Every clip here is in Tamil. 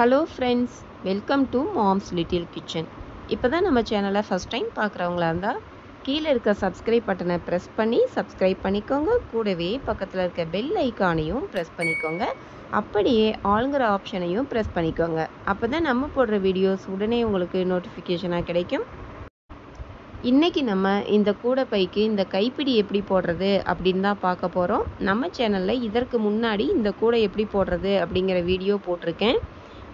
Hello friends welcome to mom's little kitchen இப்போ தான் நம்ம சேனலை ஃபஸ்ட் டைம் பார்க்குறவங்களா இருந்தால் கீழே இருக்க சப்ஸ்கிரைப் பட்டனை ப்ரெஸ் பண்ணி சப்ஸ்கிரைப் பண்ணிக்கோங்க. கூடவே பக்கத்தில் இருக்க பெல் ஐக்கானையும் ப்ரெஸ் பண்ணிக்கோங்க. அப்படியே ஆளுங்கிற ஆப்ஷனையும் ப்ரெஸ் பண்ணிக்கோங்க. அப்போ தான் நம்ம போடுற வீடியோஸ் உடனே உங்களுக்கு நோட்டிஃபிகேஷனாக கிடைக்கும். இன்றைக்கி நம்ம இந்த கூடை பைக்கு இந்த கைப்பிடி எப்படி போடுறது அப்படின்னு தான் பார்க்க போகிறோம் நம்ம சேனலில் இதற்கு முன்னாடி இந்த கூடை எப்படி போடுறது அப்படிங்கிற வீடியோ போட்டிருக்கேன்.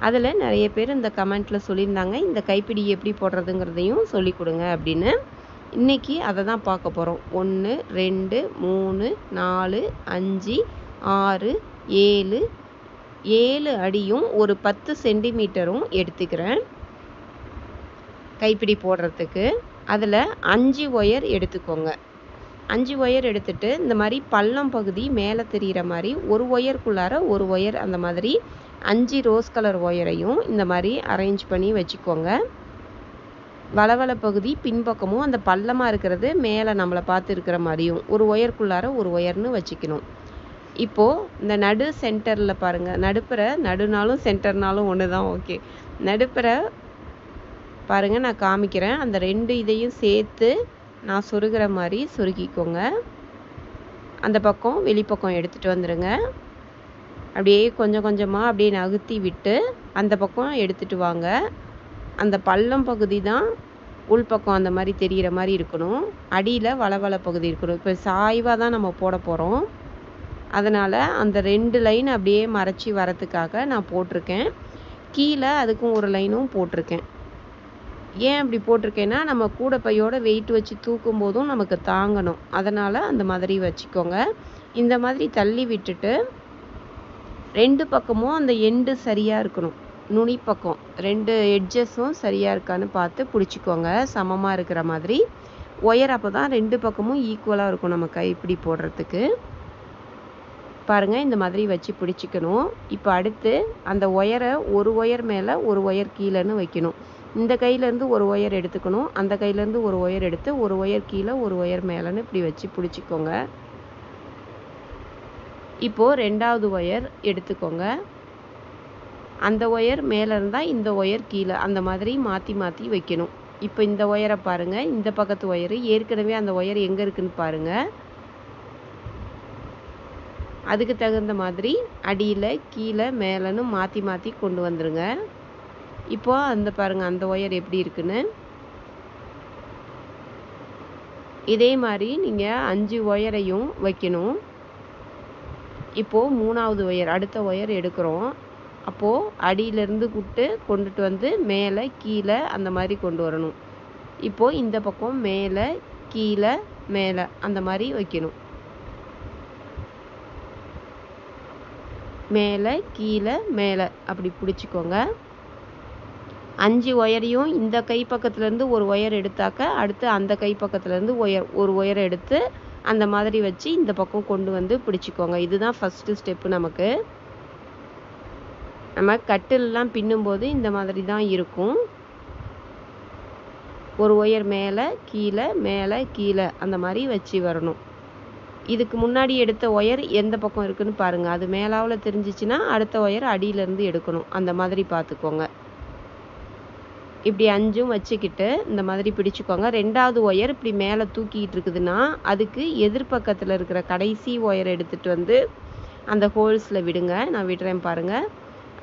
அதில் நிறைய பேர் இந்த கமெண்ட்டில் சொல்லியிருந்தாங்க இந்த கைப்பிடி எப்படி போடுறதுங்கிறதையும் சொல்லி கொடுங்க அப்படின்னு. இன்றைக்கி அதை தான் பார்க்க போகிறோம் ஒன்று ரெண்டு மூணு நாலு அஞ்சு ஆறு ஏழு ஏழு அடியும் ஒரு பத்து சென்டிமீட்டரும் எடுத்துக்கிறேன். கைப்பிடி போடுறதுக்கு. அதில் அஞ்சு ஒயர் எடுத்துக்கோங்க. அஞ்சு ஒயர் எடுத்துட்டு இந்த மாதிரி பள்ளம் பகுதி மேலே தெரிகிற மாதிரி ஒரு ஒயருக்குள்ளார ஒரு ஒயர் அந்த மாதிரி அஞ்சு ரோஸ் கலர் ஒயரையும் இந்த மாதிரி அரேஞ்ச் பண்ணி வச்சுக்கோங்க. வளவள பகுதி பின்பக்கமும் அந்த பள்ளமாக இருக்கிறது மேலே நம்மளை பார்த்து இருக்கிற மாதிரியும். ஒரு ஒயர்க்குள்ளார ஒரு ஒயர்னு வச்சுக்கணும். இப்போது இந்த நடு சென்டரில் பாருங்கள் நடுப்புற நடுனாலும் சென்டர்னாலும் ஒன்று தான் ஓகே. நடுப்புற பாருங்கள் நான் காமிக்கிறேன். அந்த ரெண்டு இதையும் சேர்த்து நான் சொருகிற மாதிரி சொருகிக்கோங்க. அந்த பக்கம் வெளிப்பக்கம் எடுத்துகிட்டு வந்துடுங்க அப்படியே கொஞ்சம் கொஞ்சமாக அப்படியே நகுத்தி விட்டு அந்த பக்கம் எடுத்துகிட்டு வாங்க. அந்த பள்ளம் பகுதி தான் உள்பக்கம் அந்த மாதிரி தெரிகிற மாதிரி இருக்கணும். அடியில் வளவள பகுதி இருக்கணும். இப்போ சாய்வாக தான் நம்ம போட போகிறோம் அதனால் அந்த ரெண்டு லைன் அப்படியே மறைச்சி வரத்துக்காக நான் போட்டிருக்கேன். கீழே அதுக்கும் ஒரு லைனும் போட்டிருக்கேன். ஏன் அப்படி போட்டிருக்கேன்னா நம்ம கூட பையோட வெயிட் வச்சு தூக்கும் போதும் நமக்கு தாங்கணும். அதனால் அந்த மாதிரி வச்சுக்கோங்க. இந்த மாதிரி தள்ளி விட்டுட்டு ரெண்டு பக்கமும் அந்த எண்டு சரியாக இருக்கணும். நுனி பக்கம். ரெண்டு எட்ஜஸும் சரியாக இருக்கான்னு பார்த்து பிடிச்சிக்கோங்க. சமமாக இருக்கிற மாதிரி. ஒயர் அப்போ தான் ரெண்டு பக்கமும் ஈக்குவலாக இருக்கும் நம்ம கைப்பிடி போடுறதுக்கு. பாருங்கள் இந்த மாதிரி வச்சு பிடிச்சிக்கணும். இப்போ அடுத்து அந்த ஒயரை ஒரு ஒயர் மேலே ஒரு ஒயர் கீழேன்னு வைக்கணும். இந்த கையிலேருந்து ஒரு ஒயர் எடுத்துக்கணும். அந்த கையிலேருந்து ஒரு ஒயர் எடுத்து ஒரு ஒயர் கீழே ஒரு ஒயர் மேலேன்னு இப்படி வச்சு பிடிச்சிக்கோங்க. இப்போது ரெண்டாவது ஒயர் எடுத்துக்கோங்க. அந்த ஒயர் மேலே இருந்தால் இந்த ஒயர் கீழே அந்த மாதிரி மாற்றி மாற்றி வைக்கணும். இப்போ இந்த ஒயரை பாருங்கள் இந்த பக்கத்து ஒயர். ஏற்கனவே அந்த ஒயர் எங்கே இருக்குன்னு பாருங்கள் அதுக்கு தகுந்த மாதிரி அடியில் கீழே மேலேன்னு மாற்றி மாற்றி கொண்டு வந்துருங்க. இப்போ அந்த பாருங்கள் அந்த ஒயர் எப்படி இருக்குன்னு. இதே மாதிரி நீங்கள் அஞ்சு ஒயரையும் வைக்கணும். இப்போது மூணாவது ஒயர் அடுத்த ஒயர் எடுக்கிறோம். அப்போது அடியிலேருந்து விட்டு கொண்டுட்டு வந்து மேலே கீழே அந்த மாதிரி கொண்டு வரணும். இப்போது இந்த பக்கம் மேலே கீழே மேலே அந்த மாதிரி வைக்கணும். மேலே கீழே மேலே அப்படி பிடிச்சிக்கோங்க. அஞ்சு ஒயரையும் இந்த கை பக்கத்துலேருந்து ஒரு ஒயர் எடுத்தாக்க அடுத்து அந்த கை பக்கத்துலேருந்து ஒயர் ஒரு ஒயர் எடுத்து அந்த மாதிரி வச்சு இந்த பக்கம் கொண்டு வந்து பிடிச்சிக்கோங்க. இதுதான் ஃபஸ்ட்டு ஸ்டெப்பு நமக்கு. நம்ம கட்டிலெலாம் பின்னும்போது இந்த மாதிரி தான் இருக்கும். ஒரு ஒயர் மேலே கீழே மேலே கீழே அந்த மாதிரி வச்சு வரணும். இதுக்கு முன்னாடி எடுத்த ஒயர் எந்த பக்கம் இருக்குன்னு பாருங்கள் அது மேலாவில் தெரிஞ்சிச்சுன்னா அடுத்த ஒயர் அடியிலேருந்து எடுக்கணும். அந்த மாதிரி பார்த்துக்கோங்க. இப்படி அஞ்சும் வச்சுக்கிட்டு இந்த மாதிரி பிடிச்சிக்கோங்க. ரெண்டாவது ஒயர் இப்படி மேலே தூக்கிட்டு இருக்குதுன்னா அதுக்கு எதிர்பக்கத்தில் இருக்கிற கடைசி ஒயர் எடுத்துகிட்டு வந்து அந்த ஹோல்ஸில் விடுங்க. நான் விடுறேன் பாருங்கள்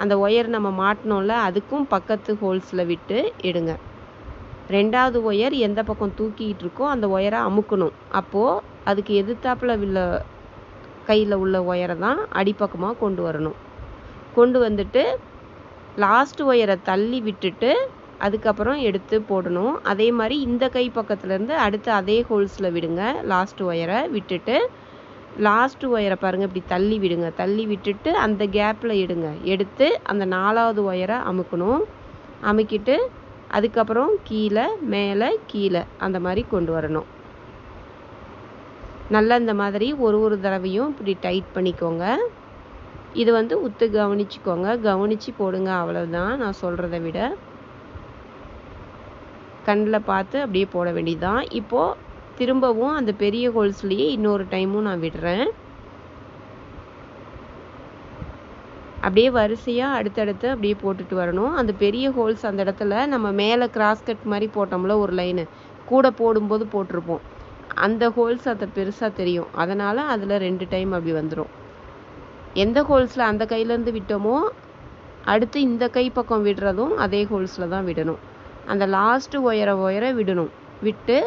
அந்த ஒயர் நம்ம மாட்டினோம்ல அதுக்கும் பக்கத்து ஹோல்ஸில் விட்டு எடுங்க. ரெண்டாவது ஒயர் எந்த பக்கம் தூக்கிட்டு இருக்கோ அந்த ஒயரை அமுக்கணும். அப்போது அதுக்கு எதிர்த்தாப்பில் உள்ள கையில் உள்ள ஒயரை தான் அடிப்பக்கமாக கொண்டு வரணும். கொண்டு வந்துட்டு லாஸ்ட் ஒயரை தள்ளி விட்டுட்டு அதுக்கப்புறம் எடுத்து போடணும். அதே மாதிரி இந்த கை பக்கத்துலேருந்து அடுத்து அதே ஹோல்ஸில் விடுங்க. லாஸ்ட் ஒயரை விட்டுட்டு லாஸ்ட் ஒயரை பாருங்கள் இப்படி தள்ளி விடுங்க. தள்ளி விட்டுட்டு அந்த கேப்பில் எடுங்க. எடுத்து அந்த நாலாவது ஒயரை அமுக்கணும். அமுக்கிட்டு அதுக்கப்புறம் கீழே மேலே கீழே அந்த மாதிரி கொண்டு வரணும். நல்லா இந்த மாதிரி ஒரு ஒரு தடவையும் இப்படி டைட் பண்ணிக்கோங்க. இது வந்து உத்து கவனிச்சுக்கோங்க. கவனித்து போடுங்க. அவ்வளோதான் நான் சொல்கிறத விட. கண்ணில் பார்த்து அப்படியே போட வேண்டியதுதான். இப்போது திரும்பவும் அந்த பெரிய ஹோல்ஸ்லேயே இன்னொரு டைமும் நான் விடுறேன். அப்படியே வரிசையாக அடுத்தடுத்து அப்படியே போட்டுட்டு வரணும். அந்த பெரிய ஹோல்ஸ் அந்த இடத்துல நம்ம மேலே கிராஸ் கட் மாதிரி போட்டோம்ல ஒரு லைனு கூட போடும்போது போட்டிருப்போம். அந்த ஹோல்ஸ் அதை பெருசாக தெரியும். அதனால் அதில் ரெண்டு டைம் அப்படி வந்துடும் எந்த ஹோல்ஸில் அந்த கையிலேருந்து விட்டோமோ அடுத்து இந்த கை பக்கம் விடுறதும் அதே ஹோல்ஸில் தான் விடணும். அந்த லாஸ்ட்டு ஒயரை ஒயரை விடணும். விட்டு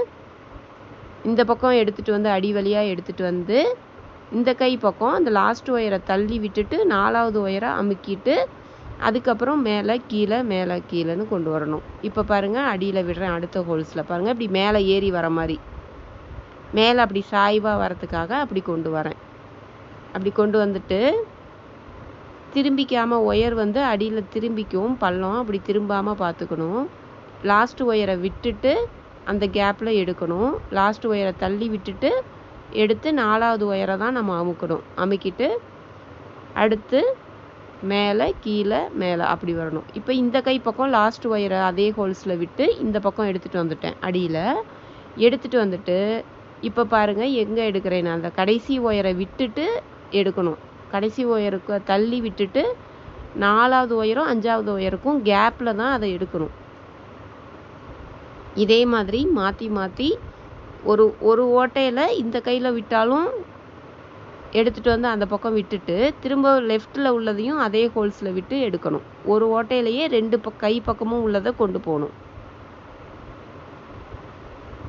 இந்த பக்கம் எடுத்துகிட்டு வந்து அடி வழியாக எடுத்துகிட்டு வந்து இந்த கை பக்கம் அந்த லாஸ்ட் ஒயரை தள்ளி விட்டுட்டு நாலாவது ஒயரை அமுக்கிட்டு அதுக்கப்புறம் மேலே கீழே மேலே கீழேன்னு கொண்டு வரணும். இப்போ பாருங்கள் அடியில் விடுறேன் அடுத்த ஹோல்ஸில் பாருங்கள் இப்படி மேலே ஏறி வர மாதிரி. மேலே அப்படி சாய்வாக வரத்துக்காக அப்படி கொண்டு வரேன். அப்படி கொண்டு வந்துட்டு திரும்பிக்காமல் ஒயர் வந்து அடியில் திரும்பிக்கும் பள்ளம். அப்படி திரும்பாமல் பார்த்துக்கணும். லாஸ்ட் ஒயரை விட்டுட்டு அந்த கேப்பில் எடுக்கணும். லாஸ்ட் ஒயரை தள்ளி விட்டுட்டு எடுத்து நாலாவது ஒயரை தான் நம்ம அமுக்கணும். அமுக்கிட்டு அடுத்து மேலே கீழே மேலே அப்படி வரணும். இப்போ இந்த கை பக்கம் லாஸ்ட் ஒயரை அதே ஹோல்ஸில் விட்டு இந்த பக்கம் எடுத்துகிட்டு வந்துட்டேன். அடியில் எடுத்துகிட்டு வந்துட்டு இப்போ பாருங்கள் எங்கே எடுக்கிறேன் அந்த கடைசி ஒயரை விட்டுட்டு எடுக்கணும். கடைசி ஒயருக்கு தள்ளி விட்டுட்டு நாலாவது ஒயரும் அஞ்சாவது ஒயருக்கும் கேப்பில் தான் அதை எடுக்கணும். இதே மாதிரி மாற்றி மாற்றி ஒரு ஒரு ஓட்டையில் இந்த கையில் விட்டாலும் எடுத்துகிட்டு வந்து அந்த பக்கம் விட்டுட்டு திரும்ப லெஃப்ட்டில் உள்ளதையும் அதே ஹோல்ஸில் விட்டு எடுக்கணும். ஒரு ஓட்டையிலேயே ரெண்டு பக் கை பக்கமும் உள்ளதை கொண்டு போகணும்.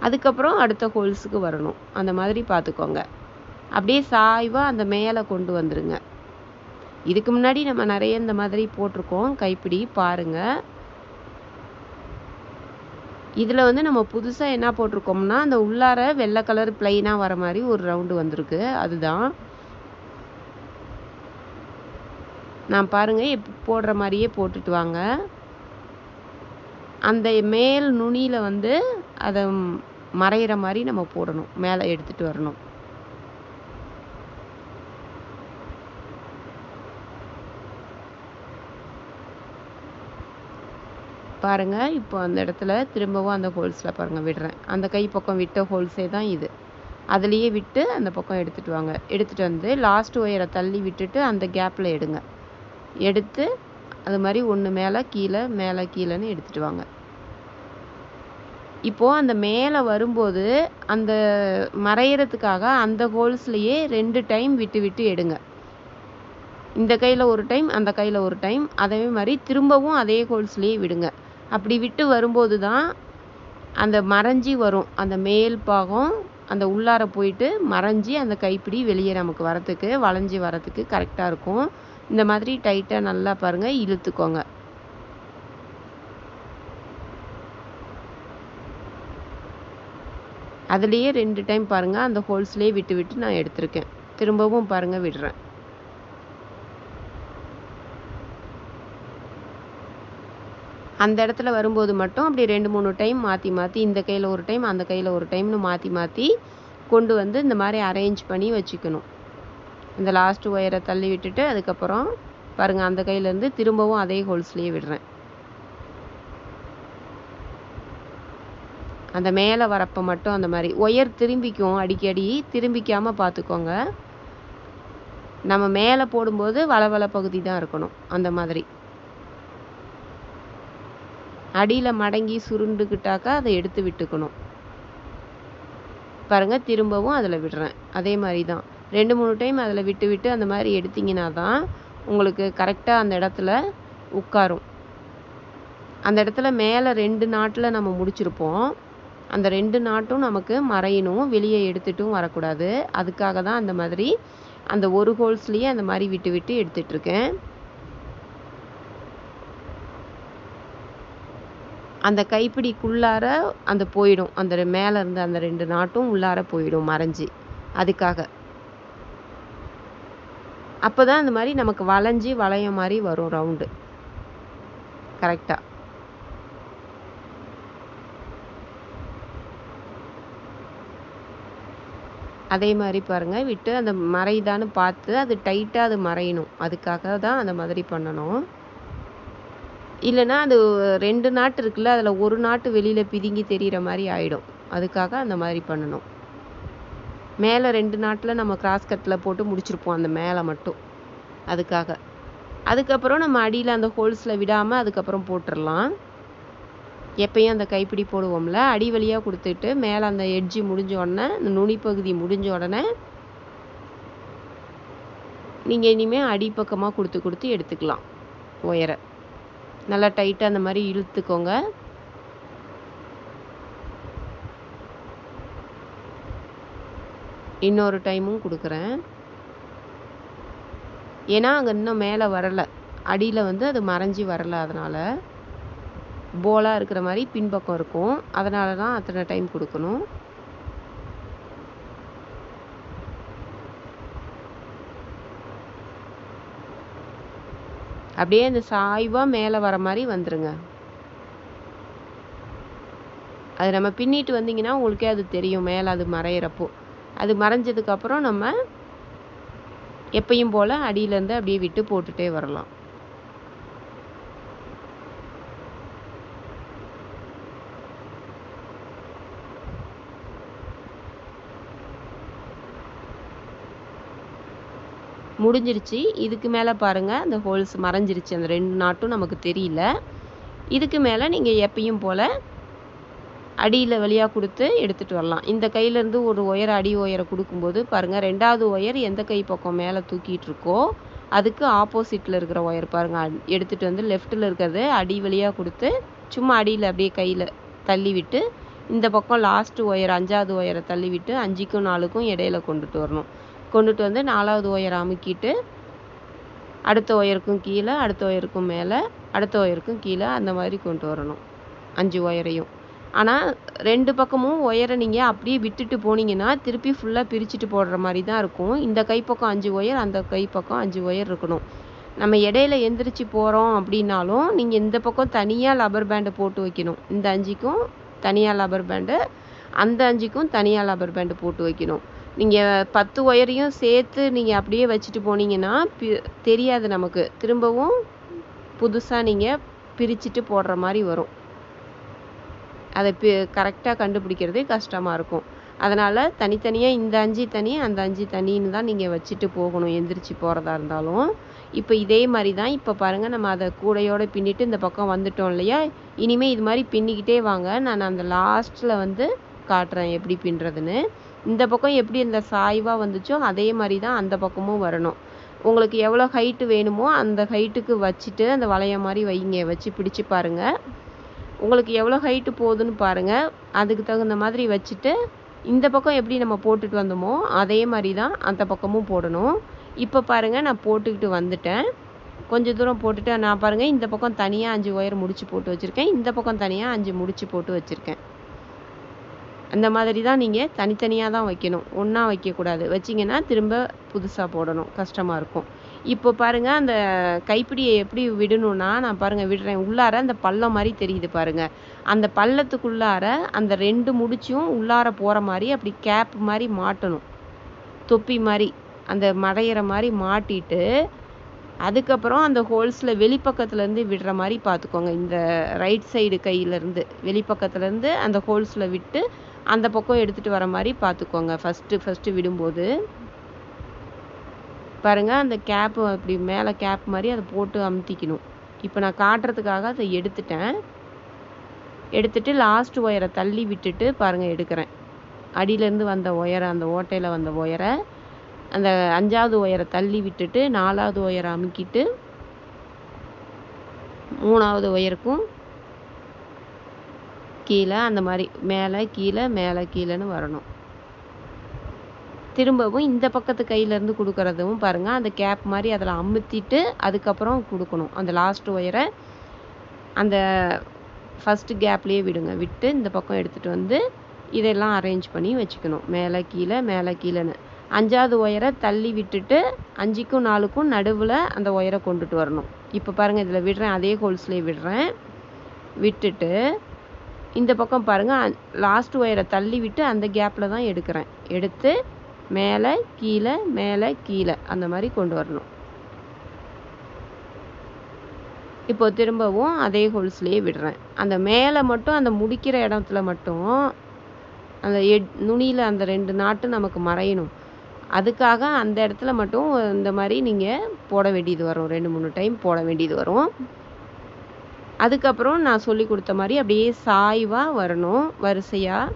அதுக்கப்புறம் அடுத்த ஹோல்ஸுக்கு வரணும். அந்த மாதிரி பார்த்துக்கோங்க. அப்படியே சாய்வாக அந்த மேலே கொண்டு வந்துடுங்க இதுக்கு முன்னாடி நம்ம நிறைய இந்த மாதிரி போட்டிருக்கோம். கைப்பிடி பாருங்கள் இதில் வந்து நம்ம புதுசாக என்ன போட்டிருக்கோம்னா அந்த உள்ளார வெள்ளை கலர் பிளைனாக வர மாதிரி ஒரு ரவுண்டு வந்திருக்கு. அதுதான். நான் பாருங்கள் இப்போ போடுற மாதிரியே போட்டுட்டு வாங்க. அந்த மேல் நுனியில் வந்து அதை மறையிற மாதிரி நம்ம போடணும். மேலே எடுத்துகிட்டு வரணும். பாருங்கள் இப்போ அந்த இடத்துல திரும்பவும் அந்த ஹோல்ஸில் பாருங்கள் விடுறேன். அந்த கை பக்கம் விட்ட ஹோல்ஸே தான் இது. அதுலேயே விட்டு அந்த பக்கம் எடுத்துட்டு வாங்க. எடுத்துகிட்டு வந்து லாஸ்ட் ஒயரை தள்ளி விட்டுட்டு அந்த கேப்பில் எடுங்க. எடுத்து அது மாதிரி ஒன்று மேலே கீழே மேலே கீழேன்னு எடுத்துட்டு வாங்க. இப்போது அந்த மேலே வரும்போது அந்த மறையிறதுக்காக அந்த ஹோல்ஸ்லேயே ரெண்டு டைம் விட்டு விட்டு எடுங்க. இந்த கையில் ஒரு டைம் அந்த கையில் ஒரு டைம் அதே மாதிரி திரும்பவும் அதே ஹோல்ஸ்லேயே விடுங்க. அப்படி விட்டு வரும்போது தான் அந்த மறைஞ்சி வரும். அந்த மேல் பாகம் அந்த உள்ளார போயிட்டு மறைஞ்சி அந்த கைப்பிடி வெளியே நமக்கு வரத்துக்கு வளைஞ்சி வரத்துக்கு கரெக்டாக இருக்கும். இந்த மாதிரி டைட்டாக நல்லா பாருங்கள் இழுத்துக்கோங்க. அதுலேயே ரெண்டு டைம் பாருங்கள் அந்த ஹோல்ஸ்லேயே விட்டு விட்டு நான் எடுத்திருக்கேன். திரும்பவும் பாருங்கள் விடுறேன். அந்த இடத்துல வரும்போது மட்டும் அப்படி ரெண்டு மூணு டைம் மாற்றி மாற்றி இந்த கையில் ஒரு டைம் அந்த கையில் ஒரு டைம்னு மாற்றி மாற்றி கொண்டு வந்து இந்த மாதிரி அரேஞ்ச் பண்ணி வச்சுக்கணும். இந்த லாஸ்ட் ஒயரை தள்ளி விட்டுட்டு அதுக்கப்புறம் பாருங்கள் அந்த கையிலேருந்து திரும்பவும் அதே ஹோல்ஸ்லேயே விடுறேன். அந்த மேலே வரப்போ மட்டும் அந்த மாதிரி. ஒயர் திரும்பிக்கும் அடிக்கடி திரும்பிக்காமல் பார்த்துக்கோங்க நம்ம மேலே போடும்போது வளவள பகுதி தான் இருக்கணும் அந்த மாதிரி. அடியில் மடங்கி சுருண்டுக்கிட்டாக்கா அதை எடுத்து விட்டுக்கணும். பாருங்கள் திரும்பவும் அதில் விடுறேன். அதே மாதிரி தான் ரெண்டு மூணு டைம் அதில் விட்டு விட்டு அந்த மாதிரி எடுத்திங்கன்னா தான் உங்களுக்கு கரெக்டாக அந்த இடத்துல உட்காரும். அந்த இடத்துல மேலே ரெண்டு நாட்டில் நம்ம முடிச்சிருப்போம். அந்த ரெண்டு நாட்டும் நமக்கு மறையணும் வெளியே எடுத்துட்டும் வரக்கூடாது. அதுக்காக தான் அந்த மாதிரி அந்த ஒரு ஹோல்ஸ்லேயே அந்த மாதிரி விட்டு விட்டு எடுத்துட்ருக்கேன். அந்த கைப்பிடிக்குள்ளார அந்த போயிடும். அந்த மேலே இருந்த அந்த ரெண்டு நாட்டும் உள்ளார போயிடும் மறைஞ்சி. அதுக்காக. அப்போ தான் அந்த மாதிரி நமக்கு வளைஞ்சி வளைய மாதிரி வரும் ரவுண்டு கரெக்டாக அதே மாதிரி பாருங்கள் விட்டு அந்த மறையுதான்னு பார்த்து அது டைட்டாக அது மறையணும். அதுக்காக தான் அந்த மாதிரி பண்ணணும். இல்லைன்னா அது ரெண்டு நாட்டு இருக்குல்ல அதில் ஒரு நாட்டு வெளியில் பிதுங்கி தெரிகிற மாதிரி ஆகிடும் அதுக்காக அந்த மாதிரி பண்ணணும். மேலே ரெண்டு நாட்டில் நம்ம கிராஸ் கட்டில் போட்டு முடிச்சிருப்போம் அந்த மேலே மட்டும். அதுக்காக. அதுக்கப்புறம் நம்ம அடியில் அந்த ஹோல்ஸில் விடாமல் அதுக்கப்புறம் போட்டுடலாம் எப்பயும் அந்த கைப்பிடி போடுவோம்ல அடி வழியாக கொடுத்துட்டு மேலே அந்த எட்ஜி முடிஞ்ச உடனே அந்த நுனி பகுதி முடிஞ்ச உடனே நீங்கள் இனிமேல் அடிப்பக்கமாக கொடுத்து கொடுத்து எடுத்துக்கலாம். ஒயரை நல்லா டைட்டாக அந்த மாதிரி இழுத்துக்கோங்க. இன்னொரு டைமும் கொடுக்குறேன். ஏன்னா அங்கே இன்னும் மேலே வரலை. அடியில் வந்து அது மறைஞ்சி வரலை அதனால். போலாக இருக்கிற மாதிரி பின்பக்கம் இருக்கும். அதனால தான் அத்தனை டைம் கொடுக்கணும். அப்படியே அந்த சாய்வாக மேலே வர மாதிரி வந்துருங்க. அது நம்ம பின்னிட்டு வந்தீங்கன்னா உங்களுக்கே அது தெரியும் மேலே அது மறையிறப்போ. அது மறைஞ்சதுக்கப்புறம் நம்ம எப்பையும் போல் அடியிலேருந்து அப்படியே விட்டு போட்டுகிட்டே வரலாம். முடிஞ்சிருச்சு. இதுக்கு மேலே பாருங்கள் அந்த ஹோல்ஸ் மறைஞ்சிருச்சு. அந்த ரெண்டு நாட்டும் நமக்கு தெரியல. இதுக்கு மேலே நீங்கள் எப்பயும் போல் அடியில் வழியாக கொடுத்து எடுத்துகிட்டு வரலாம். இந்த கையிலேருந்து ஒரு ஒயர் அடி ஒயரை கொடுக்கும்போது பாருங்கள் ரெண்டாவது ஒயர் எந்த கை பக்கம் மேலே தூக்கிட்டு இருக்கோ அதுக்கு ஆப்போசிட்டில் இருக்கிற ஒயர் பாருங்கள் எடுத்துகிட்டு வந்து லெஃப்ட்டில் இருக்கிறது அடி வழியாக கொடுத்து சும்மா அடியில் அப்படியே கையில் தள்ளி விட்டு இந்த பக்கம் லாஸ்ட்டு ஒயர் அஞ்சாவது ஒயரை தள்ளி விட்டு அஞ்சுக்கும் நாலுக்கும் இடையில கொண்டுட்டு வரணும். கொண்டுட்டு வந்து நாலாவது ஒயரை அமுக்கிட்டு அடுத்த ஒயருக்கும் கீழே அடுத்த ஒயருக்கும் மேலே அடுத்த ஒயருக்கும் கீழே அந்த மாதிரி கொண்டு வரணும். அஞ்சு ஒயரையும். ஆனால் ரெண்டு பக்கமும் ஒயரை நீங்கள் அப்படியே விட்டுட்டு போனீங்கன்னா திருப்பி ஃபுல்லாக பிரிச்சுட்டு போடுற மாதிரி தான் இருக்கும். இந்த கைப்பக்கம் அஞ்சு ஒயர் அந்த கைப்பக்கம் அஞ்சு ஒயர் இருக்கணும். நம்ம இடையில எந்திரிச்சு போகிறோம் அப்படின்னாலும் நீங்கள் இந்த பக்கம் தனியாக லப்பர் பேண்டை போட்டு வைக்கணும். இந்த அஞ்சுக்கும் தனியாக லப்பர் பேண்டு அந்த அஞ்சுக்கும் தனியாக லப்பர் பேண்டு போட்டு வைக்கணும். நீங்கள் பத்து ஒயரையும் சேர்த்து நீங்கள் அப்படியே வச்சுட்டு போனீங்கன்னா பி தெரியாது நமக்கு. திரும்பவும் புதுசாக நீங்கள் பிரிச்சுட்டு போடுற மாதிரி வரும். அதை பி கரெக்டாக கண்டுபிடிக்கிறதே கஷ்டமாக இருக்கும். அதனால் தனித்தனியாக இந்த அஞ்சு தனி அந்த அஞ்சு தனின்னு தான் நீங்கள் வச்சுட்டு போகணும் எந்திரிச்சு போகிறதா இருந்தாலும். இப்போ இதே மாதிரி தான் இப்போ பாருங்கள் நம்ம அதை கூடையோடு பின்னிட்டு இந்த பக்கம் வந்துட்டோம் இல்லையா? இனிமேல் இது மாதிரி பின்னிக்கிட்டே வாங்க. நான் அந்த லாஸ்ட்டில் வந்து காட்டுறேன் எப்படி பின்னுறதுன்னு. இந்த பக்கம் எப்படி இந்த சாய்வாக வந்துச்சோ அதே மாதிரி தான் அந்த பக்கமும் வரணும். உங்களுக்கு எவ்வளோ ஹைட்டு வேணுமோ அந்த ஹைட்டுக்கு வச்சுட்டு அந்த வளைய மாதிரி வைங்க வச்சு பிடிச்சு பாருங்கள் உங்களுக்கு எவ்வளோ ஹைட்டு போகுதுன்னு பாருங்கள் அதுக்கு தகுந்த மாதிரி வச்சுட்டு இந்த பக்கம் எப்படி நம்ம போட்டுட்டு வந்தோமோ அதே மாதிரி தான் அந்த பக்கமும் போடணும். இப்போ பாருங்கள் நான் போட்டுக்கிட்டு வந்துட்டேன். கொஞ்சம் தூரம் போட்டுட்டு நான் பாருங்கள் இந்த பக்கம் தனியாக அஞ்சு ஒயர் முடிச்சு போட்டு வச்சுருக்கேன். இந்த பக்கம் தனியாக அஞ்சு முடிச்சு போட்டு வச்சுருக்கேன். அந்த மாதிரி தான் நீங்கள் தனித்தனியாக தான் வைக்கணும். ஒன்றா வைக்கக்கூடாது. வச்சிங்கன்னா திரும்ப புதுசாக போடணும். கஷ்டமாக இருக்கும். இப்போ பாருங்கள் அந்த கைப்பிடியை எப்படி விடணும்னா நான் பாருங்கள் விடுறேன். உள்ளார அந்த பள்ளம் மாதிரி தெரியுது பாருங்கள் அந்த பள்ளத்துக்குள்ளார அந்த ரெண்டு முடிச்சும் உள்ளார போகிற மாதிரி அப்படி கேப் மாதிரி மாட்டணும். தொப்பி மாதிரி அந்த மடையிற மாதிரி மாட்டிட்டு அதுக்கப்புறம் அந்த ஹோல்ஸில் வெளிப்பக்கத்துலேருந்து விடுற மாதிரி பார்த்துக்கோங்க. இந்த ரைட் சைடு கையிலேருந்து வெளிப்பக்கத்துலேருந்து அந்த ஹோல்ஸில் விட்டு அந்த பக்கம் எடுத்துகிட்டு வர மாதிரி பார்த்துக்கோங்க. ஃபஸ்ட்டு ஃபஸ்ட்டு விடும்போது. பாருங்கள் அந்த கேப்பு அப்படி மேலே கேப் மாதிரி அதை போட்டு அமுத்திக்கணும். இப்போ நான் காட்டுறதுக்காக அதை எடுத்துட்டேன். எடுத்துட்டு லாஸ்ட் ஒயரை தள்ளி விட்டுட்டு பாருங்கள் எடுக்கிறேன். அடியிலேருந்து வந்த ஒயரை அந்த ஓட்டையில் வந்த ஒயரை அந்த அஞ்சாவது ஒயரை தள்ளி விட்டுட்டு நாலாவது ஒயரை அமுக்கிட்டு மூணாவது ஒயருக்கும் கீழே அந்த மாதிரி மேலே கீழே மேலே கீழேன்னு வரணும். திரும்பவும் இந்த பக்கத்து கையிலேருந்து கொடுக்குறதும் பாருங்கள் அந்த கேப் மாதிரி அதில் அமுத்திட்டு அதுக்கப்புறம் கொடுக்கணும். அந்த லாஸ்ட் ஒயரை அந்த ஃபஸ்ட்டு கேப்லேயே விடுங்க. விட்டு இந்த பக்கம் எடுத்துகிட்டு வந்து இதெல்லாம் அரேஞ்ச் பண்ணி வச்சுக்கணும். மேலே கீழே மேலே கீழேன்னு. அஞ்சாவது ஒயரை தள்ளி விட்டுட்டு அஞ்சுக்கும் நாலுக்கும் நடுவில் அந்த ஒயரை கொண்டுட்டு வரணும். இப்போ பாருங்கள் இதில் விடுறேன் அதே ஹோல்ஸ்லேயே விடுறேன். விட்டுட்டு இந்த பக்கம் பாருங்கள் லாஸ்ட் ஒயரை தள்ளி விட்டு அந்த கேப்பில் தான் எடுக்கிறேன். எடுத்து மேலே கீழே மேலே கீழே அந்த மாதிரி கொண்டு வரணும். இப்போ திரும்பவும் அதே ஹோல்ஸ்லேயே விடுறேன். அந்த மேலே மட்டும் அந்த முடிக்கிற இடத்துல மட்டும் அந்த எட் நுனியில் அந்த ரெண்டு நாட்டு நமக்கு மறையணும். அதுக்காக அந்த இடத்துல மட்டும் இந்த மாதிரி நீங்கள் போட வேண்டியது வரும். ரெண்டு மூணு டைம் போட வேண்டியது வரும். அதுக்கப்புறம் நான் சொல்லி கொடுத்த மாதிரி அப்படியே சாய்வாக வரணும் வரிசையாக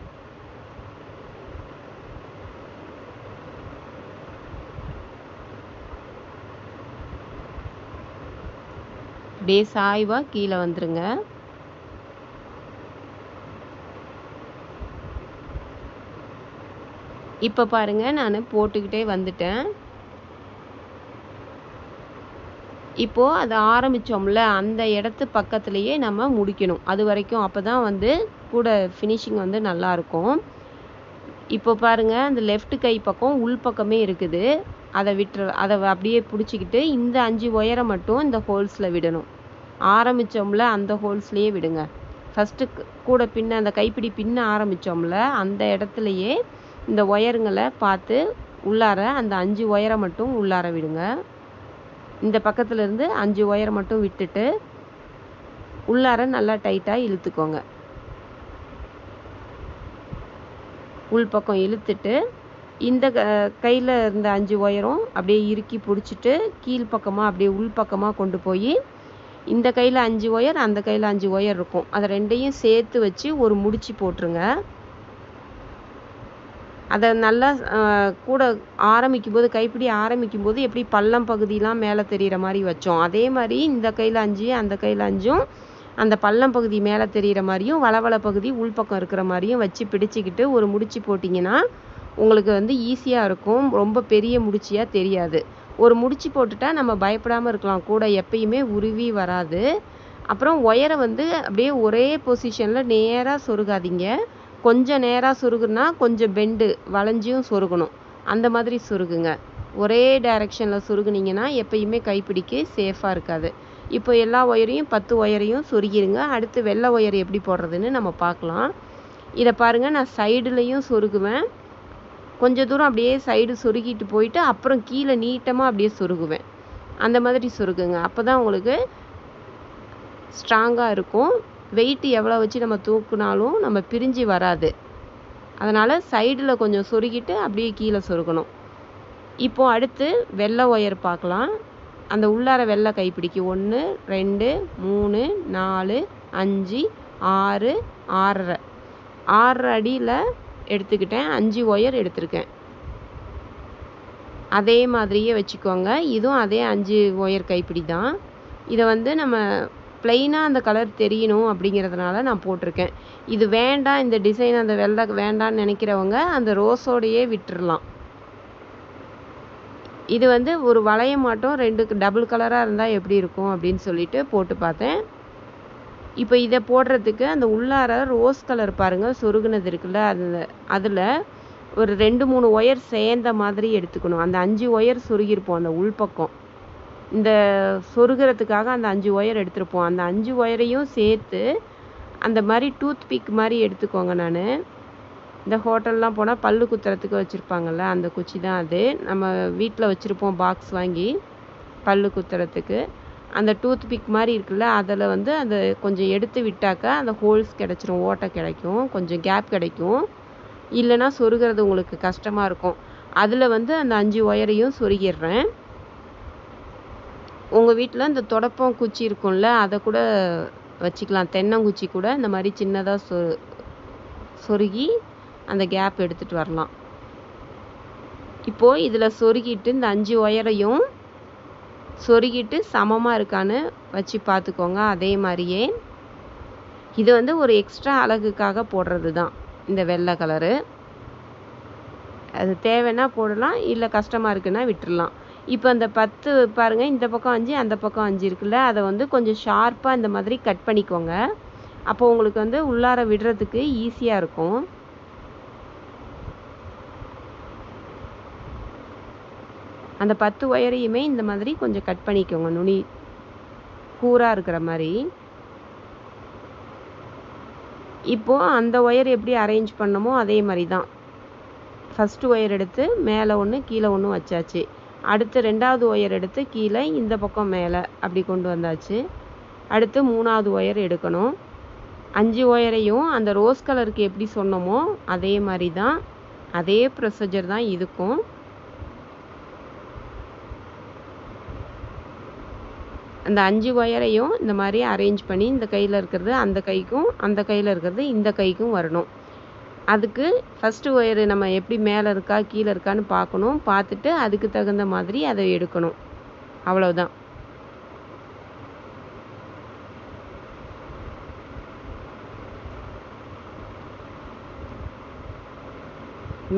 அப்படியே சாய்வாக கீழே வந்துருங்க. இப்போ பாருங்கள் நான் போட்டுக்கிட்டே வந்துட்டேன். இப்போது அதை ஆரம்பித்தோம்ல அந்த இடத்து பக்கத்துலேயே நம்ம முடிக்கணும். அது வரைக்கும் அப்போ தான் வந்து கூட ஃபினிஷிங் வந்து நல்லா இருக்கும். இப்போ பாருங்கள் அந்த லெஃப்ட் கை பக்கம் உள் பக்கமே இருக்குது. அதை விட்டுற அதை அப்படியே பிடிச்சிக்கிட்டு இந்த அஞ்சு ஒயரை மட்டும் இந்த ஹோல்ஸில் விடணும். ஆரம்பித்தோம்ல அந்த ஹோல்ஸ்லேயே விடுங்க. ஃபஸ்ட்டு கூட பின்ன அந்த கைப்பிடி பின்ன ஆரம்பித்தோம்ல அந்த இடத்துலையே இந்த ஒயருங்களை பார்த்து உள்ளார அந்த அஞ்சு ஒயரை மட்டும் உள்ளார விடுங்க. இந்த பக்கத்துல இருந்து அஞ்சு ஒயரை மட்டும் விட்டுட்டு உள்ளார நல்லா டைட்டாக இழுத்துக்கோங்க. உள் பக்கம் இழுத்துட்டு இந்த கையில் இருந்த அஞ்சு ஒயரும் அப்படியே இறுக்கி பிடிச்சிட்டு கீழ் பக்கமாக அப்படியே உள் பக்கமாக கொண்டு போய் இந்த கையில் அஞ்சு ஒயர் அந்த கையில் அஞ்சு ஒயர் இருக்கும். அதை ரெண்டையும் சேர்த்து வச்சு ஒரு முடிச்சு போட்டுருங்க. அதை நல்லா கூட ஆரம்பிக்கும் போது கைப்பிடி ஆரம்பிக்கும் போது எப்படி பள்ளம் பகுதியெலாம் மேலே தெரிகிற மாதிரி வச்சோம். அதே மாதிரி இந்த கையில் அஞ்சு அந்த கையில் அஞ்சும் அந்த பள்ளம் பகுதி மேலே தெரிகிற மாதிரியும் வளவள பகுதி உள்பக்கம் இருக்கிற மாதிரியும் வச்சு பிடிச்சிக்கிட்டு ஒரு முடிச்சு போட்டிங்கன்னா உங்களுக்கு வந்து ஈஸியாக இருக்கும். ரொம்ப பெரிய முடிச்சியாக தெரியாது. ஒரு முடிச்சு போட்டுட்டா நம்ம பயப்படாமல் இருக்கலாம். கூட எப்பயுமே உருவி வராது. அப்புறம் ஒயரை வந்து அப்படியே ஒரே பொசிஷனில் நேராக சொருகாதீங்க. கொஞ்சம் நேராக சுருகுனா கொஞ்சம் பெண்டு வளைஞ்சியும் சொருகணும். அந்த மாதிரி சுருகுங்க. ஒரே டைரெக்ஷனில் சுருகுனீங்கன்னா எப்பயுமே கைப்பிடிக்கு சேஃபாக இருக்காது. இப்போ எல்லா ஒயரையும் பத்து ஒயரையும் சுருகிருங்க. அடுத்து வெள்ளை ஒயர் எப்படி போடுறதுன்னு நம்ம பார்க்கலாம். இதை பாருங்கள் நான் சைடுலேயும் சுருகுவேன். கொஞ்சம் தூரம் அப்படியே சைடு சுருகிட்டு போயிட்டு அப்புறம் கீழே நீட்டமாக அப்படியே சுருகுவேன். அந்த மாதிரி சுருகுங்க. அப்போ தான் உங்களுக்கு ஸ்ட்ராங்காக இருக்கும். வெயிட் எவ்வளோ வச்சு நம்ம தூக்குனாலும் நம்ம பிரிஞ்சு வராது. அதனால் சைடில் கொஞ்சம் சொருகிட்டு அப்படியே கீழே சொருகணும். இப்போ அடுத்து வெள்ளை ஒயர் பார்க்கலாம். அந்த உள்ளார வெள்ளை கைப்பிடிக்கு ஒன்று ரெண்டு மூணு நாலு அஞ்சு ஆறு ஆறரை. ஆறரை அடியில் எடுத்துக்கிட்டேன். அஞ்சு ஒயர் எடுத்திருக்கேன். அதே மாதிரியே வச்சுக்கோங்க. இதுவும் அதே அஞ்சு ஒயர் கைப்பிடி தான். இதை வந்து நம்ம ப்ளைனாக அந்த கலர் தெரியணும் அப்படிங்கிறதுனால நான் போட்டிருக்கேன். இது வேண்டாம் இந்த டிசைன் அந்த வெள்ளை வேண்டாம்னு நினைக்கிறவங்க அந்த ரோஸோடையே விட்டுடலாம் இது வந்து ஒரு வளைய மாட்டோம் ரெண்டு டபுள் கலராக இருந்தால் எப்படி இருக்கும் அப்படின்னு சொல்லிட்டு போட்டு பார்த்தேன். இப்போ இதை போடுறதுக்கு அந்த உள்ளார ரோஸ் கலர் பாருங்கள் சொருகுனது இருக்குல்ல அது அதில் ஒரு ரெண்டு மூணு ஒயர் சேர்ந்த மாதிரி எடுத்துக்கணும். அந்த அஞ்சு ஒயர் சொருகிருப்போம் அந்த உள்பக்கம். இந்த சொருகிறதுக்காக அந்த அஞ்சு ஒயர் எடுத்திருப்போம். அந்த அஞ்சு ஒயரையும் சேர்த்து அந்த மாதிரி டூத் பிக் மாதிரி எடுத்துக்கோங்க நான். இந்த ஹோட்டல்லாம் போனால் பல்லு குத்துறதுக்கு வச்சுருப்பாங்கல்ல அந்த குச்சி தான் அது. நம்ம வீட்டில் வச்சுருப்போம் பாக்ஸ் வாங்கி பல்லு குத்துறதுக்கு. அந்த டூத் பிக் மாதிரி இருக்குல்ல அதில் வந்து அந்த கொஞ்சம் எடுத்து விட்டாக்கா அந்த ஹோல்ஸ் கிடச்சிரும் ஓட்டை கிடைக்கும் கொஞ்சம் கேப் கிடைக்கும். இல்லைன்னா சொருகிறது உங்களுக்கு கஷ்டமாக இருக்கும். அதில் வந்து அந்த அஞ்சு ஒயரையும் சொருகிடுறேன். உங்கள் வீட்டில் இந்த தொடப்பம் குச்சி இருக்கும்ல அதை கூட வச்சுக்கலாம். தென்னங்குச்சி கூட இந்த மாதிரி சின்னதாக சொ சொருகி அந்த கேப் எடுத்துகிட்டு வரலாம். இப்போது இதில் சொருகிட்டு இந்த அஞ்சு ஒயரையும் சொருகிட்டு சமமாக இருக்கான்னு வச்சு பார்த்துக்கோங்க அதே மாதிரியே இது வந்து ஒரு எக்ஸ்ட்ரா அழகுக்காக போடுறது தான் இந்த வெள்ளை கலரு அது தேவைன்னா போடலாம் இல்லை கஷ்டமாக இருக்குன்னா விட்டுடலாம் இப்போ அந்த பத்து பாருங்கள் இந்த பக்கம் அஞ்சு அந்த பக்கம் அஞ்சு இருக்குல்ல அதை வந்து கொஞ்சம் ஷார்ப்பாக இந்த மாதிரி கட் பண்ணிக்கோங்க. அப்போ உங்களுக்கு வந்து உள்ளார விடுறதுக்கு ஈஸியாக இருக்கும். அந்த பத்து ஒயரையுமே இந்த மாதிரி கொஞ்சம் கட் பண்ணிக்கோங்க நுனி கூராக இருக்கிற மாதிரி. இப்போது அந்த ஒயர் எப்படி அரேஞ்ச் பண்ணமோ அதே மாதிரி தான். ஃபஸ்ட்டு ஒயர் எடுத்து மேலே ஒன்று கீழே ஒன்று வச்சாச்சு. அடுத்து ரெண்டாவது ஒயர் எடுத்து கீழே இந்த பக்கம் மேலே அப்படி கொண்டு வந்தாச்சு. அடுத்து மூணாவது ஒயர் எடுக்கணும். அஞ்சு ஒயரையும் அந்த ரோஸ் கலருக்கு எப்படி சொன்னோமோ அதே மாதிரி தான் அதே ப்ரொசீஜர் தான் இதுக்கும். அந்த அஞ்சு ஒயரையும் இந்த மாதிரி அரேஞ்ச் பண்ணி இந்த கையில் இருக்கிறது அந்த கைக்கும் அந்த கையில் இருக்கிறது இந்த கைக்கும் வரணும். அதுக்கு ஃபஸ்ட்டு ஒயரு நம்ம எப்படி மேலே இருக்கா கீழே இருக்கான்னு பார்க்கணும். பார்த்துட்டு அதுக்கு தகுந்த மாதிரி அதை எடுக்கணும். அவ்வளவுதான்.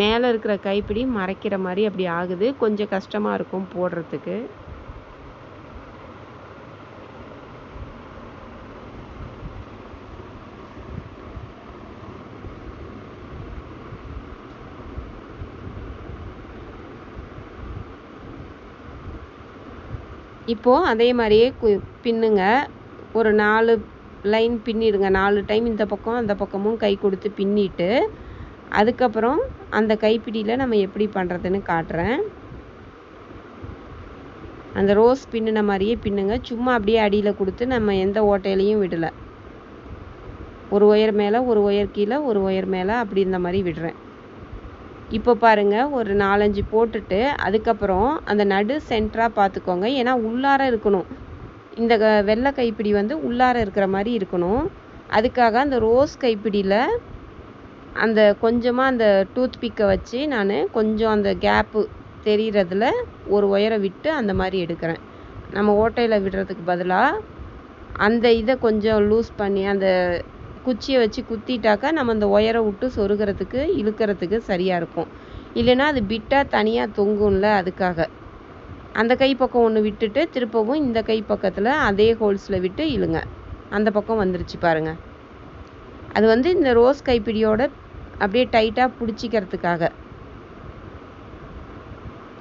மேலே இருக்கிற கைப்பிடி மறைக்கிற மாதிரி அப்படி ஆகுது. கொஞ்சம் கஷ்டமாக இருக்கும் போடுறதுக்கு. இப்போது அதே மாதிரியே கு பின்னுங்க. ஒரு நாலு லைன் பின்னிடுங்க. நாலு டைம் இந்த பக்கம் அந்த பக்கமும் கை கொடுத்து பின்னிட்டு அதுக்கப்புறம் அந்த கைப்பிடியில் நம்ம எப்படி பண்ணுறதுன்னு காட்டுறேன். அந்த ரோஸ் பின்னின மாதிரியே பின்னுங்க. சும்மா அப்படியே அடியில் கொடுத்து நம்ம எந்த ஓட்டையிலையும் விடலை. ஒரு ஒயர் மேலே ஒரு ஒயர் கீழே ஒரு ஒயர் மேலே அப்படி இந்த மாதிரி விடுறேன். இப்போ பாருங்க ஒரு நாலஞ்சு போட்டுட்டு அதுக்கப்புறம் அந்த நடு சென்டராக பார்த்துக்கோங்க ஏன்னா உள்ளார இருக்கணும். இந்த க- வெள்ளை கைப்பிடி வந்து உள்ளார இருக்கிற மாதிரி இருக்கணும். அதுக்காக அந்த ரோஸ் கைப்பிடியில் அந்த கொஞ்சமாக அந்த டூத் பிக்கை வச்சு நான் கொஞ்சம் அந்த கேப்பு தெரிகிறதுல ஒரு ஒயரை விட்டு அந்த மாதிரி எடுக்கிறேன். நம்ம ஓட்டையில் விடுறதுக்கு பதிலாக அந்த இதை கொஞ்சம் லூஸ் பண்ணி அந்த குச்சியை வச்சு குத்திட்டாக்கா நம்ம அந்த ஒயரை விட்டு சொருகிறதுக்கு இழுக்கிறதுக்கு சரியாக இருக்கும். இல்லைன்னா அது பிட்டாக தனியாக தொங்கும்ல அதுக்காக. அந்த கை பக்கம் ஒன்று விட்டுட்டு திருப்பவும் இந்த கை பக்கத்தில் அதே ஹோல்ஸில் விட்டு இழுங்க. அந்த பக்கம் வந்துருச்சு பாருங்கள் அது வந்து இந்த ரோஸ் கைப்பிடியோட அப்படியே டைட்டாக பிடிச்சிக்கிறதுக்காக.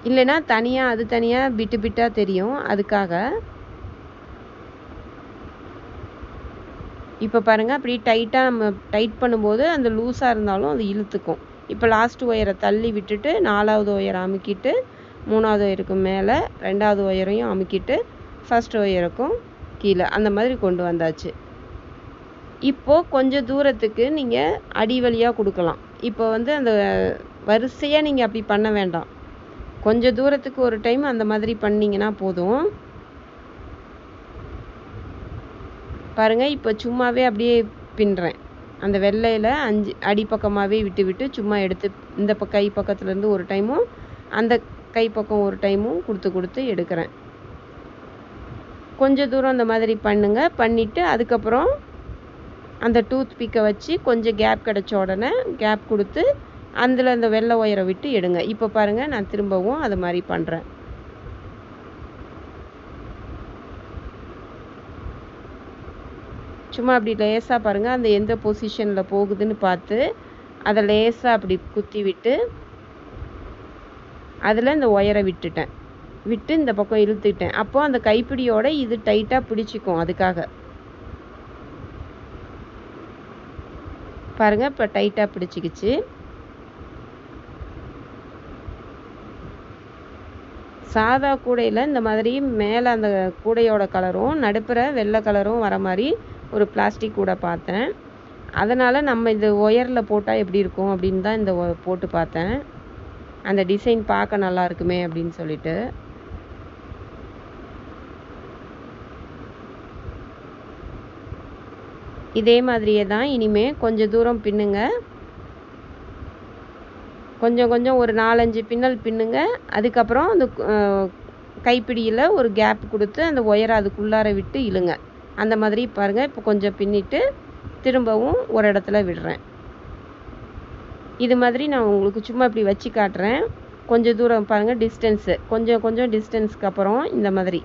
இல்லைன்னா தனியாக அது தனியாக பிட்டு பிட்டாக தெரியும். அதுக்காக இப்போ பாருங்கள் அப்படி டைட்டாக நம்ம டைட் பண்ணும்போது அந்த லூஸாக இருந்தாலும் அது இழுத்துக்கும். இப்போ லாஸ்ட் ஒயரை தள்ளி விட்டுட்டு நாலாவது ஒயரை அமுக்கிட்டு மூணாவது ஒயருக்கு மேலே ரெண்டாவது ஒயரையும் அமுக்கிட்டு ஃபஸ்ட் ஒயருக்கும் கீழே அந்த மாதிரி கொண்டு வந்தாச்சு. இப்போது கொஞ்சம் தூரத்துக்கு நீங்கள் அடி வழியாக கொடுக்கலாம். இப்போ வந்து அந்த வரிசையாக நீங்கள் அப்படி பண்ண வேண்டாம். கொஞ்சம் தூரத்துக்கு ஒரு டைம் அந்த மாதிரி பண்ணிங்கன்னா போதும். பாருங்கள் இப்போ சும்மாவே அப்படியே பின்னுறேன் அந்த வெள்ளையில் அஞ்சு அடிப்பக்கமாகவே விட்டு விட்டு சும்மா எடுத்து இந்த ப கை பக்கத்துலேருந்து ஒரு டைமும் அந்த கை பக்கம் ஒரு டைமும் கொடுத்து கொடுத்து எடுக்கிறேன். கொஞ்சம் தூரம் அந்த மாதிரி பண்ணுங்கள் பண்ணிவிட்டு அதுக்கப்புறம் அந்த டூத் பிக்கை வச்சு கொஞ்சம் கேப் கிடச்ச உடனே கேப் கொடுத்து அதில் அந்த வெள்ளை ஒயரை விட்டு எடுங்க. இப்போ பாருங்கள் நான் திரும்பவும் அது மாதிரி பண்ணுறேன் சும்மா அப்படி லேசாக பாருங்கள் அந்த எந்த பொசிஷனில் போகுதுன்னு பார்த்து அதை லேசாக அப்படி குத்தி விட்டு அதில் இந்த ஒயரை விட்டுட்டேன். விட்டு இந்த பக்கம் இழுத்துக்கிட்டேன். அப்போ அந்த கைப்பிடியோட இது டைட்டாக பிடிச்சிக்கும் அதுக்காக. பாருங்க இப்போ டைட்டாக பிடிச்சிக்கிச்சு. சாதா கூடையில் இந்த மாதிரி மேலே அந்த கூடையோட கலரும் நடுப்புற வெள்ளை கலரும் வர மாதிரி ஒரு பிளாஸ்டிக் கூட பார்த்தேன். அதனால் நம்ம இந்த ஒயரில் போட்டால் எப்படி இருக்கும் அப்படின்னு தான் இந்த ஒ- போட்டு பார்த்தேன். அந்த டிசைன் பார்க்க நல்லா இருக்குமே அப்படின்னு சொல்லிட்டு. இதே மாதிரியே தான் இனிமே கொஞ்சம் தூரம் பின்னுங்க. கொஞ்சம் கொஞ்சம் ஒரு நாலஞ்சு பின்னல் பின்னுங்க. அதுக்கப்புறம் அந்த கைப்பிடியில் ஒரு கேப் கொடுத்து அந்த ஒயரை அதுக்குள்ளார விட்டு இழுங்க. அந்த மாதிரி பாருங்கள் இப்போ கொஞ்சம் பின்னிட்டு திரும்பவும் ஒரு இடத்துல விடுறேன். இது மாதிரி நான் உங்களுக்கு சும்மா இப்படி வச்சு காட்டுறேன். கொஞ்சம் தூரம் பாருங்கள் டிஸ்டன்ஸு கொஞ்சம் கொஞ்சம் டிஸ்டன்ஸ்க்கு அப்புறம் இந்த மாதிரி.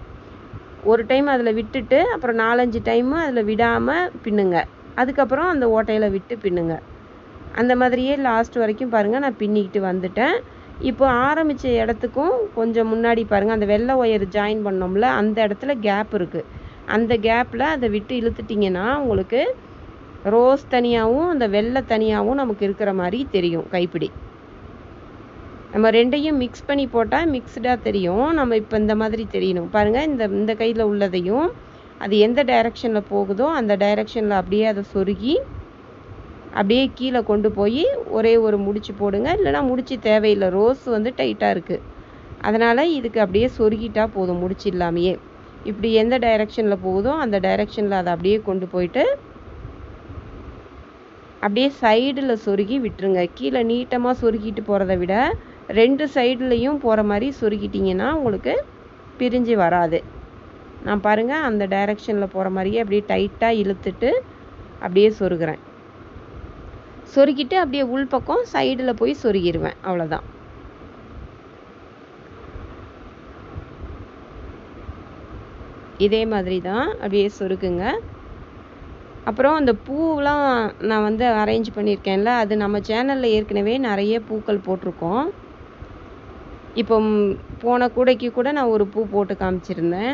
ஒரு டைம் அதில் விட்டுட்டு அப்புறம் நாலஞ்சு டைமு அதில் விடாமல் பின்னுங்க. அதுக்கப்புறம் அந்த ஓட்டையில் விட்டு பின்னுங்க. அந்த மாதிரியே லாஸ்ட் வரைக்கும் பாருங்கள் நான் பின்னிக்கிட்டு வந்துட்டேன். இப்போ ஆரம்பித்த இடத்துக்கும் கொஞ்சம் முன்னாடி பாருங்கள் அந்த வெள்ளை ஒயர் ஜாயின் பண்ணோம்ல அந்த இடத்துல கேப் இருக்குது அந்த கேப்பில் அதை விட்டு இழுத்துட்டிங்கன்னா உங்களுக்கு ரோஸ் தனியாகவும் அந்த வெள்ளை தனியாகவும் நமக்கு இருக்கிற மாதிரி தெரியும் கைப்பிடி. நம்ம ரெண்டையும் மிக்ஸ் பண்ணி போட்டால் மிக்ஸ்டாக தெரியும். நம்ம இப்போ இந்த மாதிரி தெரியணும். பாருங்கள் இந்த இந்த கையில் உள்ளதையும் அது எந்த டைரெக்ஷனில் போகுதோ அந்த டைரெக்ஷனில் அப்படியே அதை சொருகி அப்படியே கீழே கொண்டு போய் ஒரே ஒரு முடிச்சு போடுங்க. இல்லைன்னா முடிச்சு தேவையில்லை. ரோஸ் வந்து டைட்டாக இருக்குது அதனால் இதுக்கு அப்படியே சொருகிட்டா போதும் முடிச்சு இல்லாமையே. இப்படி எந்த டைரெக்ஷனில் போகுதோ அந்த டைரெக்ஷனில் அதை அப்படியே கொண்டு போயிட்டு அப்படியே சைடில் சொருகி விட்டுருங்க. கீழே நீட்டமாக சொருகிட்டு போகிறத விட ரெண்டு சைடுலேயும் போகிற மாதிரி சொருகிட்டிங்கன்னா உங்களுக்கு பிரிஞ்சு வராது. நான் பாருங்கள் அந்த டைரெக்ஷனில் போகிற மாதிரியே அப்படியே டைட்டாக இழுத்துட்டு அப்படியே சொருகிறேன். சொருகிட்டு அப்படியே உள்பக்கம் சைடில் போய் சொருகிடுவேன் அவ்வளோதான் இதே மாதிரி தான் அப்படியே சொருக்குங்க. அப்புறம் அந்த பூவெலாம் நான் வந்து அரேஞ்ச் பண்ணியிருக்கேன்ல அது நம்ம சேனலில் ஏற்கனவே நிறைய பூக்கள் போட்டிருக்கோம். இப்போ போன கூடைக்கு கூட நான் ஒரு பூ போட்டு காமிச்சிருந்தேன்.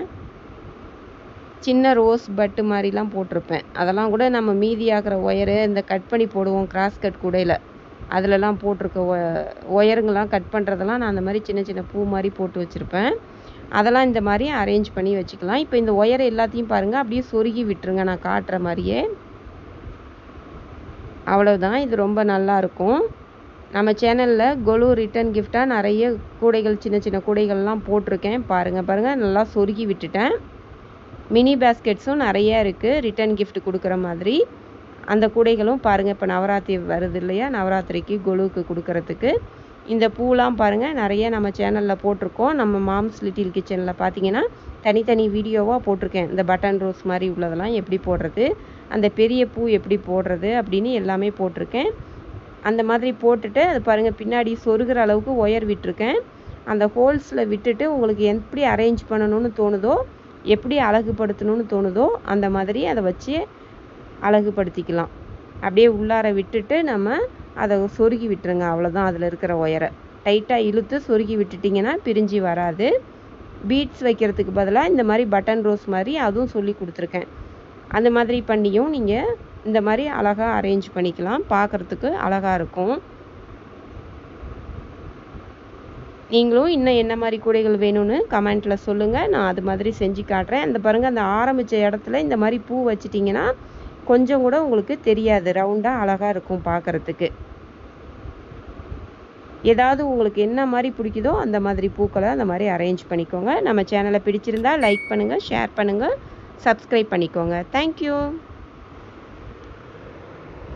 சின்ன ரோஸ் பட்டு மாதிரிலாம் போட்டிருப்பேன். அதெல்லாம் கூட நம்ம மீதியாகிற ஒயரு இந்த கட் பண்ணி போடுவோம் கிராஸ் கட் கூடையில். அதிலலாம் போட்டிருக்க ஒ ஒயருங்கெல்லாம் கட் பண்ணுறதெல்லாம் நான் அந்த மாதிரி சின்ன சின்ன பூ மாதிரி போட்டு வச்சுருப்பேன். அதெல்லாம் இந்த மாதிரி அரேஞ்ச் பண்ணி வச்சுக்கலாம். இப்போ இந்த ஒயர் எல்லாத்தையும் பாருங்கள் அப்படியே சொருகி விட்டுருங்க. நான் காட்டுற மாதிரியே. அவ்வளோதான் இது ரொம்ப நல்லாயிருக்கும் நம்ம சேனலில் கொலு ரிட்டன் கிஃப்டாக நிறைய கூடைகள் சின்ன சின்ன கூடைகள்லாம் போட்டிருக்கேன். பாருங்கள் பாருங்கள் நல்லா சொருகி விட்டுட்டேன். மினி பேஸ்கெட்ஸும் நிறைய இருக்குது ரிட்டன் கிஃப்ட் கொடுக்குற மாதிரி. அந்த கூடைகளும் பாருங்கள் இப்போ நவராத்திரி வருது இல்லையா? நவராத்திரிக்கு கொலுவுக்கு கொடுக்கறதுக்கு. இந்த பூலாம் பாருங்கள் நிறைய நம்ம சேனலில் போட்டிருக்கோம். நம்ம மாம்ஸ் லிட்டில் கிச்சனில் பார்த்தீங்கன்னா தனித்தனி வீடியோவாக போட்டிருக்கேன். இந்த பட்டன் ரோஸ் மாதிரி உள்ளதெல்லாம் எப்படி போடுறது அந்த பெரிய பூ எப்படி போடுறது அப்படின்னு எல்லாமே போட்டிருக்கேன். அந்த மாதிரி போட்டுட்டு அது பாருங்கள் பின்னாடி சொருகிற அளவுக்கு ஒயர் விட்டுருக்கேன். அந்த ஹோல்ஸில் விட்டுட்டு உங்களுக்கு எப்படி அரேஞ்ச் பண்ணணும்னு தோணுதோ எப்படி அழகுபடுத்தணும்னு தோணுதோ அந்த மாதிரி அதை வச்சு அழகுபடுத்திக்கலாம். அப்படியே உள்ளார விட்டுட்டு நம்ம அதை சொருகி விட்டுருங்க அவ்வளோதான் அதில் இருக்கிற ஒயரை டைட்டாக இழுத்து சொருகி விட்டுட்டிங்கன்னா பிரிஞ்சு வராது. பீட்ஸ் வைக்கிறதுக்கு பதிலாக இந்த மாதிரி பட்டன் ரோஸ் மாதிரி அதுவும் சொல்லி கொடுத்துருக்கேன். அந்த மாதிரி பண்ணியும் நீங்கள் இந்த மாதிரி அழகாக அரேஞ்ச் பண்ணிக்கலாம். பார்க்குறதுக்கு அழகாக இருக்கும். நீங்களும் இன்னும் என்ன மாதிரி கூடைகள் வேணும்னு கமெண்ட்டில் சொல்லுங்கள் நான் அது மாதிரி செஞ்சு காட்டுறேன். அந்த பாருங்கள் அந்த ஆரம்பித்த இடத்துல இந்த மாதிரி பூ வச்சிட்டிங்கன்னா கொஞ்சம் கூட உங்களுக்கு தெரியாது. ரவுண்டாக அழகாக இருக்கும் பார்க்குறதுக்கு ஏதாவது உங்களுக்கு என்ன மாதிரி பிடிக்குதோ அந்த மாதிரி பூக்களை அந்த மாதிரி அரேஞ்ச் பண்ணிக்கோங்க. நம்ம சேனலை பிடிச்சிருந்தா லைக் பண்ணுங்கள் ஷேர் பண்ணுங்கள் சப்ஸ்கிரைப் பண்ணிக்கோங்க. தேங்க்யூ